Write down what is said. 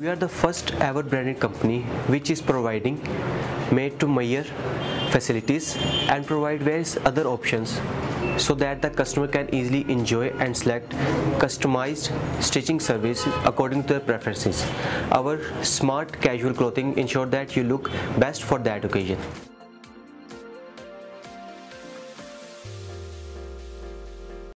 We are the first ever branded company which is providing made to measure facilities and provide various other options so that the customer can easily enjoy and select customized stitching services according to their preferences. Our smart casual clothing ensure that you look best for that occasion.